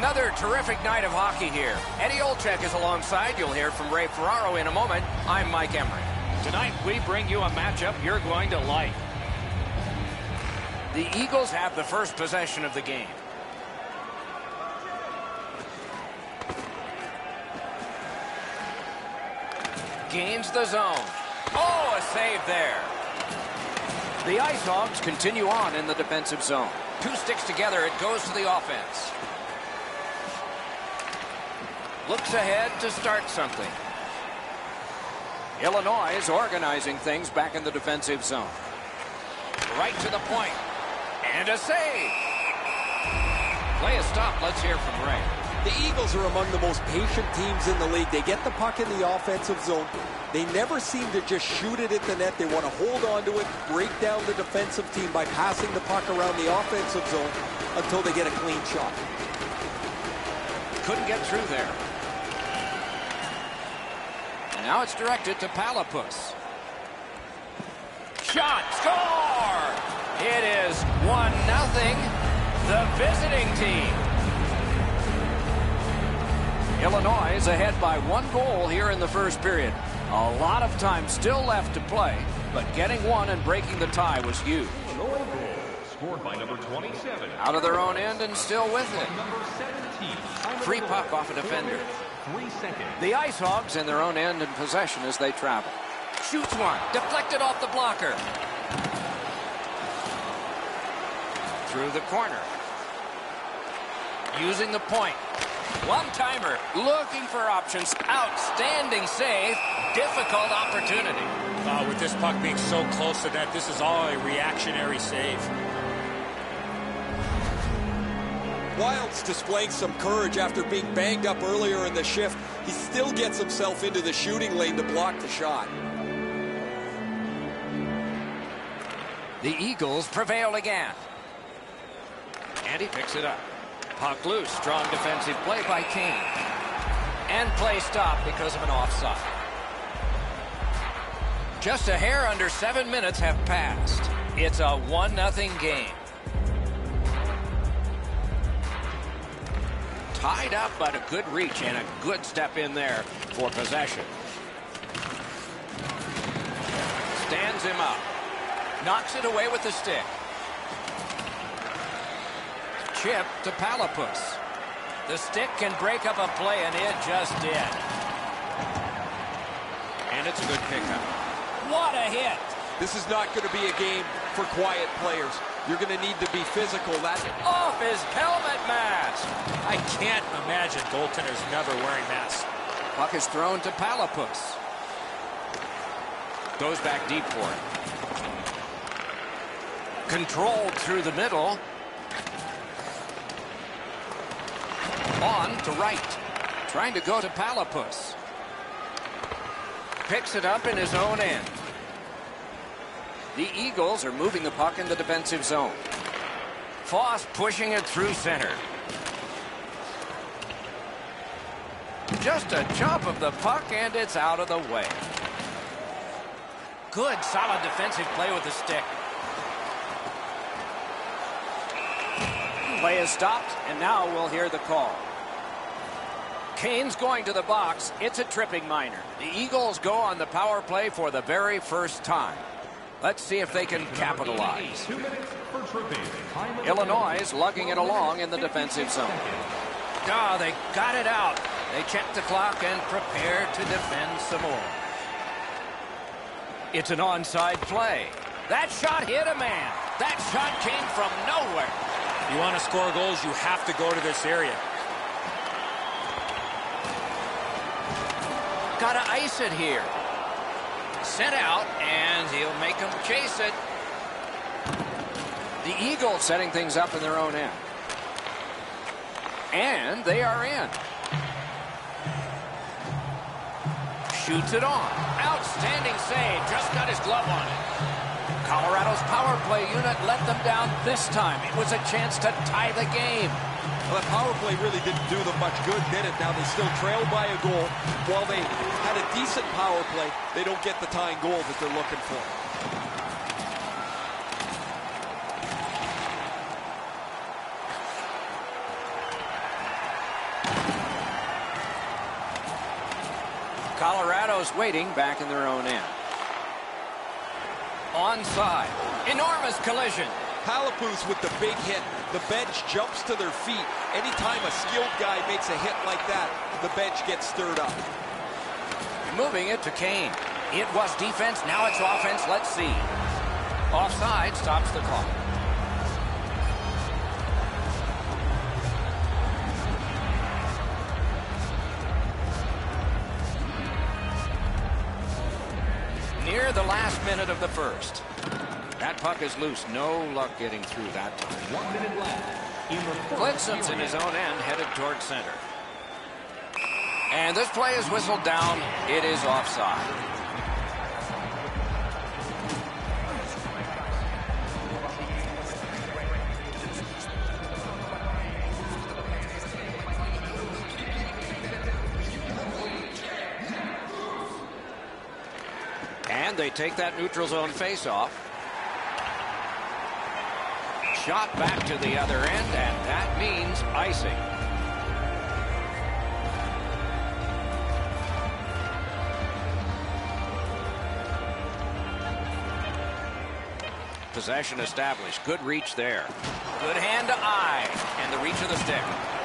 Another terrific night of hockey here. Eddie Olczyk is alongside. You'll hear from Ray Ferraro in a moment. I'm Mike Emery. Tonight, we bring you a matchup you're going to like. The Eagles have the first possession of the game. Gains the zone. Oh, a save there. The Ice Hogs continue on in the defensive zone. Two sticks together, it goes to the offense. Looks ahead to start something. Illinois is organizing things back in the defensive zone. Right to the point. And a save. Play a stop. Let's hear from Ray. The Eagles are among the most patient teams in the league. They get the puck in the offensive zone. They never seem to just shoot it at the net. They want to hold on to it, break down the defensive team by passing the puck around the offensive zone until they get a clean shot. Couldn't get through there. Now it's directed to Palapus. Shot, score! It is 1-0, the visiting team. Illinois is ahead by one goal here in the first period. A lot of time still left to play, but getting one and breaking the tie was huge. Illinois goal scored by number 27. Out of their own end and still with it. Number 17. Free puck off a defender. Three seconds. The Ice Hogs in their own end in possession as they travel. Shoots one. Deflected off the blocker. Through the corner. Using the point. One-timer. Looking for options. Outstanding save. Difficult opportunity. Uh, with this puck being so close to net, this is all a reactionary save. Wild's displaying some courage after being banged up earlier in the shift. He still gets himself into the shooting lane to block the shot. The Eagles prevail again. And he picks it up. Puck loose. Strong defensive play by Kane. And play stopped because of an offside. Just a hair under seven minutes have passed. It's a 1-0 game. Tied up, but a good reach and a good step in there for possession. Stands him up. Knocks it away with the stick. Chip to Palapus. The stick can break up a play, and it just did. And it's a good pickup. What a hit! This is not going to be a game for quiet players. You're going to need to be physical. That Off his helmet mask. I can't imagine goaltenders never wearing masks. Puck is thrown to Palapus. Goes back deep for it. Controlled through the middle. On to right. Trying to go to Palapus. Picks it up in his own end. The Eagles are moving the puck in the defensive zone. Foss pushing it through center. Just a chop of the puck, and it's out of the way. Good, solid defensive play with the stick. Play is stopped, and now we'll hear the call. Kane's going to the box. It's a tripping minor. The Eagles go on the power play for the very first time. Let's see if they can capitalize. Two minutes for tripping. Time of Illinois is lugging it along in the defensive zone. Ah, they got it out. They check the clock and prepare to defend some more. It's an onside play. That shot hit a man. That shot came from nowhere. You want to score goals, you have to go to this area. Got to ice it here. Sent out, and he'll make them chase it. The Eagles setting things up in their own end. And they are in. Shoots it on. Outstanding save. Just got his glove on it. Colorado's power play unit let them down this time. It was a chance to tie the game. Well, power play really didn't do them much good, did it? Now they still trail by a goal. While they had a decent power play, they don't get the tying goal that they're looking for. Colorado's waiting back in their own end. Onside. Enormous collision. Palapus with the big hit the bench jumps to their feet. Anytime a skilled guy makes a hit like that, the bench gets stirred up. Moving it to Kane. It was defense, now it's offense. Let's see. Offside stops the clock. Near the last minute of the first. That puck is loose. No luck getting through that time. One minute left in the first Blitzum's in his own end, headed toward center. And this play is whistled down. It is offside. And they take that neutral zone face-off. Shot back to the other end, and that means icing. Possession established. Good reach there. Good hand to eye, and the reach of the stick.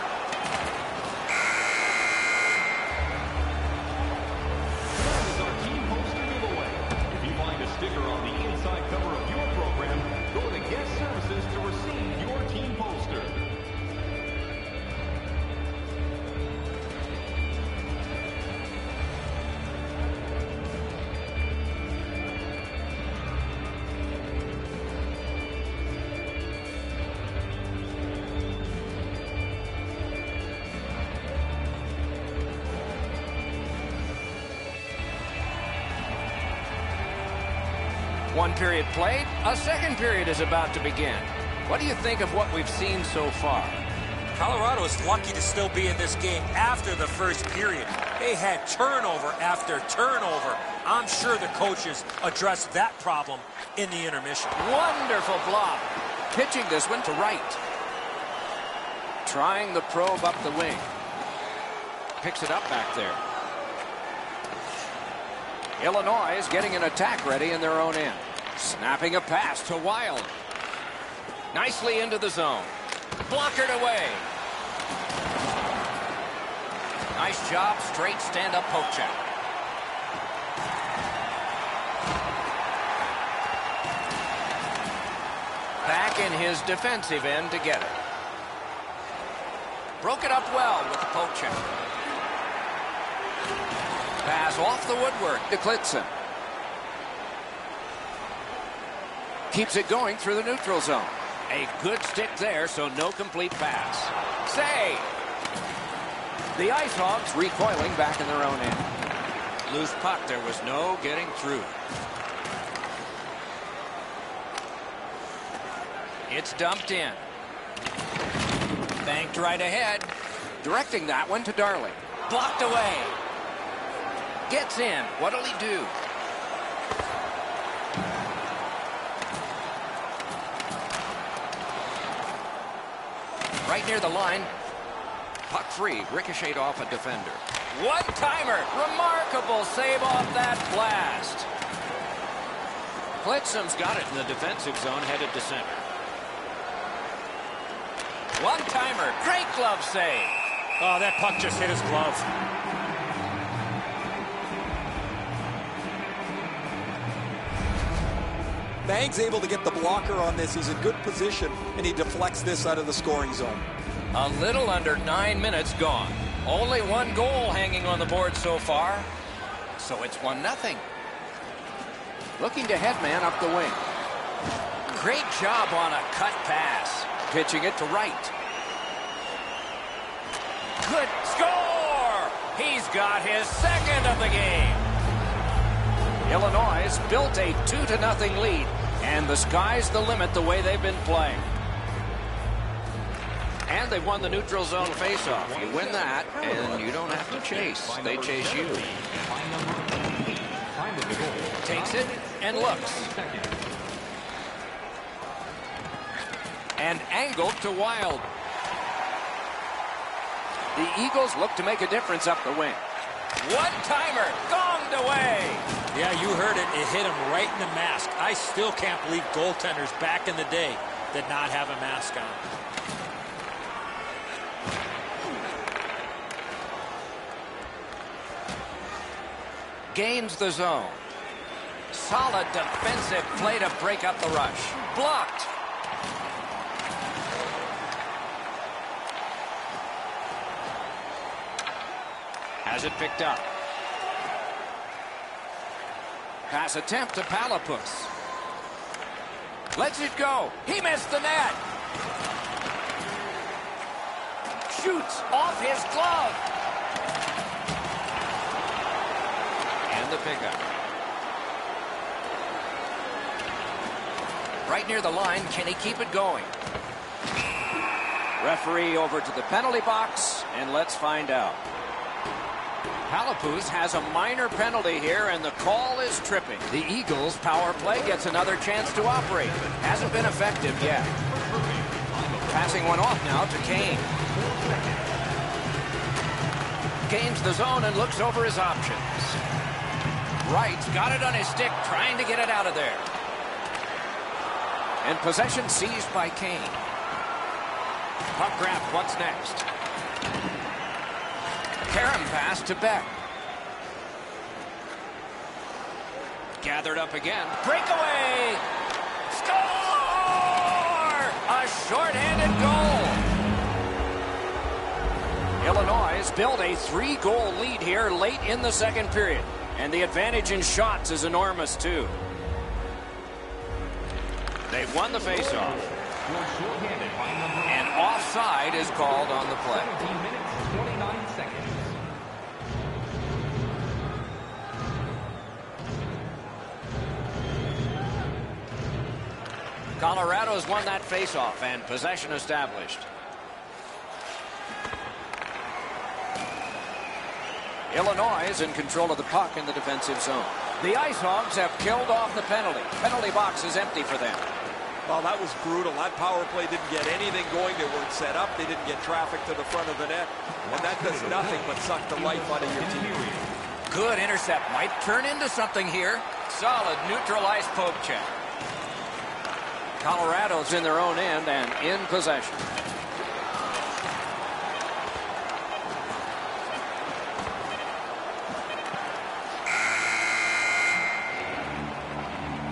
Period played. A second period is about to begin. What do you think of what we've seen so far? Colorado is lucky to still be in this game after the first period. They had turnover after turnover. I'm sure the coaches addressed that problem in the intermission. Wonderful block. Pitching this one to right. Trying the probe up the wing. Picks it up back there. Illinois is getting an attack ready in their own end. Snapping a pass to Wild. Nicely into the zone. Blockered away. Nice job, straight stand-up poke check. Back in his defensive end to get it. Broke it up well with the poke check. Pass off the woodwork to Klitzen. Keeps it going through the neutral zone. A good stick there, so no complete pass. Save! The Ice Hogs recoiling back in their own end. Loose puck, there was no getting through. It's dumped in. Banked right ahead. Directing that one to Darling. Blocked away. Gets in. What'll he do? Right near the line. Puck free. Ricocheted off a defender. One timer. Remarkable save off that blast. Blitzum's got it in the defensive zone, headed to center. One timer. Great glove save. Oh, that puck just hit his glove. Bang's able to get the blocker on this. He's in good position, and he deflects this out of the scoring zone. A little under nine minutes gone. Only one goal hanging on the board so far. So it's one nothing. Looking to headman up the wing. Great job on a cut pass. Pitching it to right. Good score! He's got his second of the game. Illinois has built a two to nothing lead, and the sky's the limit the way they've been playing. And they've won the neutral zone faceoff. You win that, and you don't have to chase. They chase you. Takes it and looks. And angled to Wild. The Eagles look to make a difference up the wing. One timer. gonged away. Yeah, you heard it. It hit him right in the mask. I still can't believe goaltenders back in the day did not have a mask on. Gains the zone. Solid defensive play to break up the rush. Blocked. Has it picked up. Pass attempt to Palapus. Lets it go. He missed the net. Shoots off his glove. And the pickup. Right near the line. Can he keep it going? Referee over to the penalty box, and let's find out. Palapus has a minor penalty here, and the call is tripping. The Eagles' power play gets another chance to operate. Hasn't been effective yet. Passing one off now to Kane. Gains the zone and looks over his options. Wright's got it on his stick, trying to get it out of there. And possession seized by Kane. Puck grab, what's next? Karam pass to Beck. Gathered up again. Breakaway! Score! A shorthanded goal. Illinois has built a three-goal lead here late in the second period. And the advantage in shots is enormous, too. They've won the faceoff. And offside is called on the play. Colorado's won that faceoff and possession established. Illinois is in control of the puck in the defensive zone. The Ice Hogs have killed off the penalty. Penalty box is empty for them. Well, that was brutal. That power play didn't get anything going. They weren't set up. They didn't get traffic to the front of the net. And that does nothing but suck the life out of your team. Good intercept. Might turn into something here. Solid neutralized poke check. Colorado's in their own end and in possession.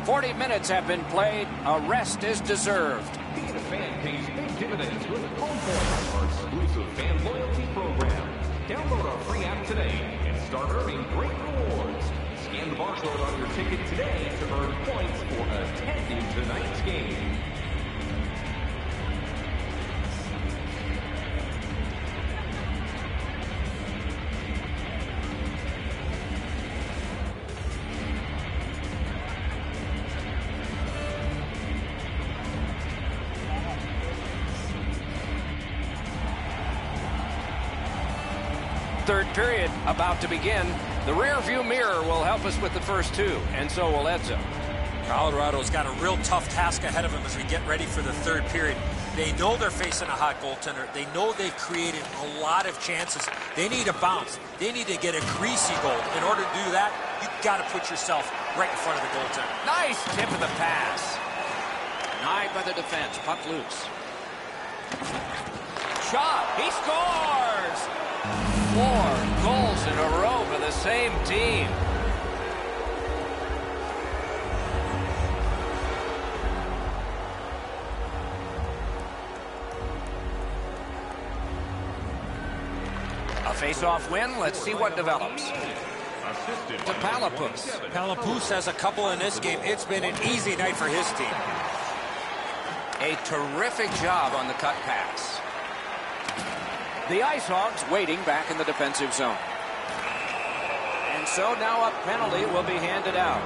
Forty minutes have been played. A rest is deserved. Being a fan pays big dividends with Home Point, our exclusive fan loyalty program. Download our free app today and start earning great rewards. Scan the barcode on your ticket today to earn points for attending tonight's game. Third period about to begin. The rear view mirror will help us with the first two, and so will Edzo. Colorado's got a real tough task ahead of them as we get ready for the third period. They know they're facing a hot goaltender. They know they've created a lot of chances. They need a bounce. They need to get a greasy goal. In order to do that, you've got to put yourself right in front of the goaltender. Nice tip of the pass. Denied by the defense. Puck loose. Shot. He scores! Four goals in a row for the same team. A face-off win. Let's see what develops. Assisted To Palapus. Palapus has a couple in this game. It's been an easy night for his team. A terrific job on the cut pass. The Ice Hogs waiting back in the defensive zone. And so now a penalty will be handed out.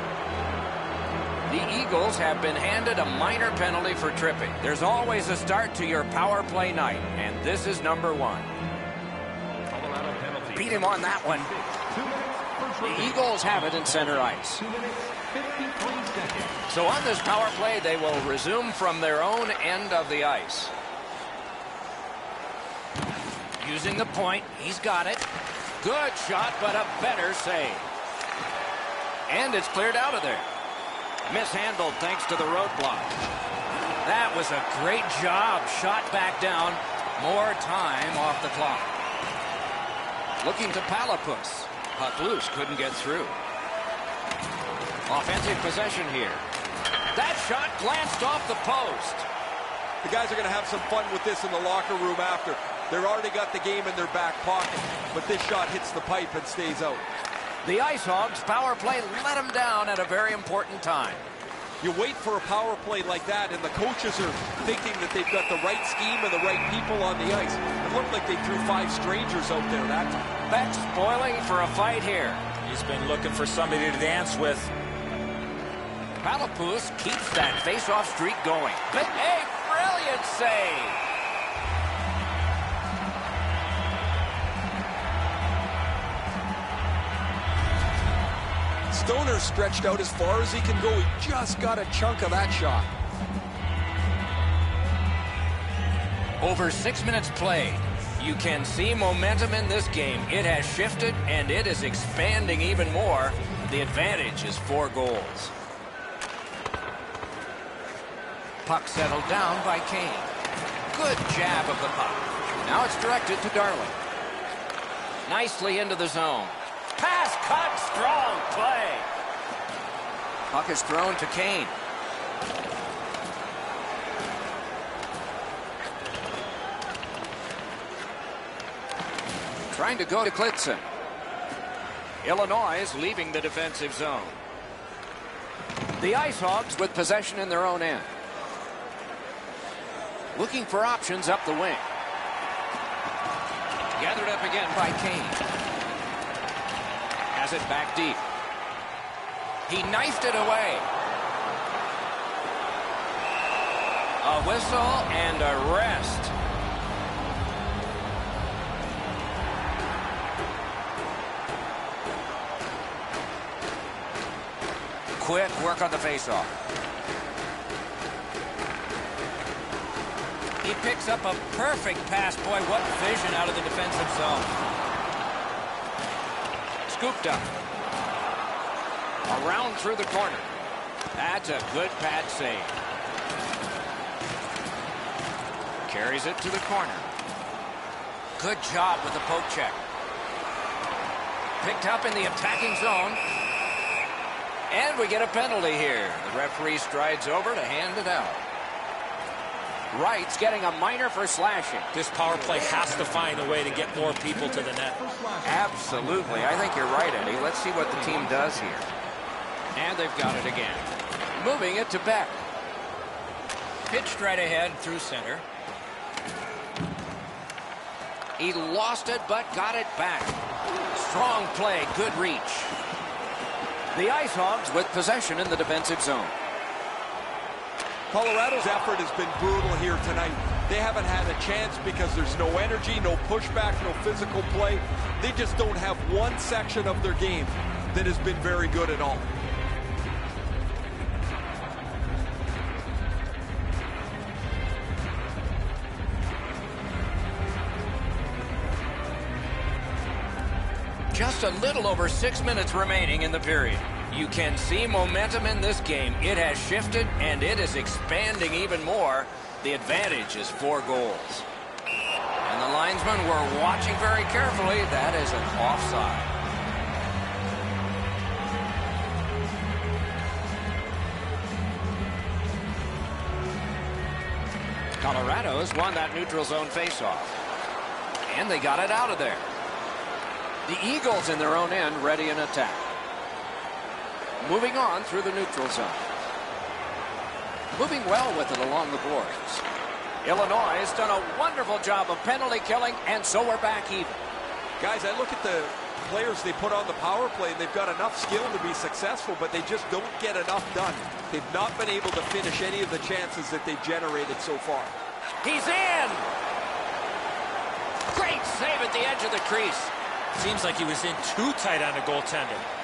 The Eagles have been handed a minor penalty for tripping. There's always a start to your power play night, and this is number one. Beat him on that one. Two minutes for The. Eagles have it in center ice. Two minutes, 53 seconds. So on this power play, they will resume from their own end of the ice. Using the point, he's got it. Good shot, but a better save. And it's cleared out of there. Mishandled thanks to the roadblock. That was a great job. Shot back down. More time off the clock. Looking to Palapus. Puck loose. Couldn't get through. Offensive possession here. That shot glanced off the post. The guys are going to have some fun with this in the locker room after. They've already got the game in their back pocket, but this shot hits the pipe and stays out. The Ice Hogs power play let them down at a very important time. You wait for a power play like that, and the coaches are thinking that they've got the right scheme and the right people on the ice. It looked like they threw five strangers out there that time. Beck spoiling for a fight here. He's been looking for somebody to dance with. Palapus keeps that face-off streak going. But a brilliant save. Stoner stretched out as far as he can go. He just got a chunk of that shot. Over six minutes played. You can see momentum in this game. It has shifted, and it is expanding even more. The advantage is four goals. Puck settled down by Kane. Good jab of the puck. Now it's directed to Darling. Nicely into the zone. Pass cut, strong play. Puck is thrown to Kane. Trying to go to Klitzen. Illinois is leaving the defensive zone. The Ice Hogs with possession in their own end. Looking for options up the wing. Gathered up again by Kane. Has it back deep. He knifed it away. A whistle and a rest. Quick work on the faceoff. Picks up a perfect pass. Boy, what vision out of the defensive zone. Scooped up. Around through the corner. That's a good pad save. Carries it to the corner. Good job with the poke check. Picked up in the attacking zone. And we get a penalty here. The referee strides over to hand it out. Wright's getting a minor for slashing. This power play has to find a way to get more people to the net. Absolutely. I think you're right, Eddie. Let's see what the team does here. And they've got it again. Moving it to Beck. Pitched right ahead through center. He lost it, but got it back. Strong play, good reach. The Ice Hogs with possession in the defensive zone. Colorado's effort has been brutal here tonight. They haven't had a chance because there's no energy, no pushback, no physical play. They just don't have one section of their game that has been very good at all. Just a little over six minutes remaining in the period. You can see momentum in this game. It has shifted, and it is expanding even more. The advantage is four goals. And the linesmen were watching very carefully. That is an offside. Colorado's won that neutral zone faceoff. And they got it out of there. The Eagles in their own end ready in attack. Moving on through the neutral zone. Moving well with it along the boards. Illinois has done a wonderful job of penalty killing, and so we're back even. Guys, I look at the players they put on the power play, and they've got enough skill to be successful, but they just don't get enough done. They've not been able to finish any of the chances that they've generated so far. He's in! Great save at the edge of the crease. Seems like he was in too tight on the goaltender.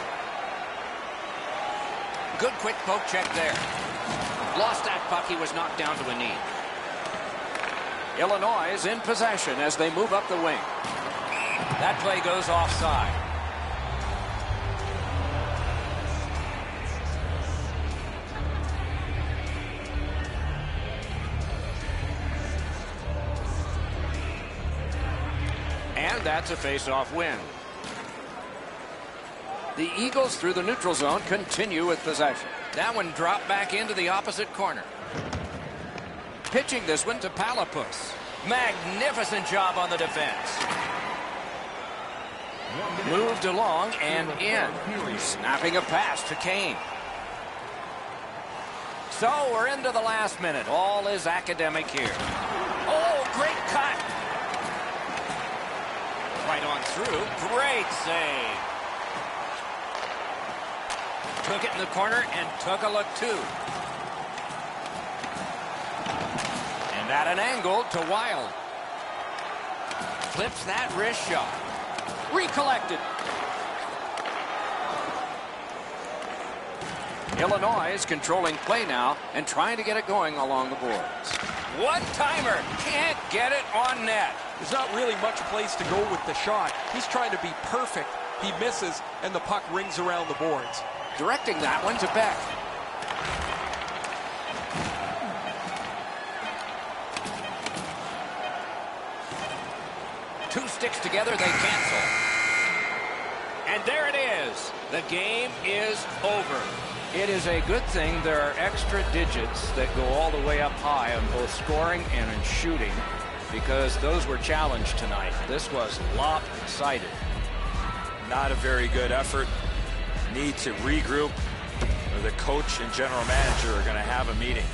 Good quick poke check there. Lost that puck. He was knocked down to a knee. Illinois is in possession as they move up the wing. That play goes offside. And that's a face-off win. The Eagles through the neutral zone continue with possession. That one dropped back into the opposite corner. Pitching this one to Palapus. Magnificent job on the defense. Moved along and in. Snapping a pass to Kane. So we're into the last minute. All is academic here. Oh, great cut. Right on through. Great save. Took it in the corner and took a look too. And at an angle to Wild. Clips that wrist shot. Recollected. Illinois is controlling play now and trying to get it going along the boards. One timer. Can't get it on net. There's not really much place to go with the shot. He's trying to be perfect. He misses, and the puck rings around the boards. Directing that one to Beck. Two sticks together, they cancel. And there it is. The game is over. It is a good thing there are extra digits that go all the way up high on both scoring and in shooting because those were challenged tonight. This was lopsided. Not a very good effort. Need to regroup. The coach and general manager are going to have a meeting.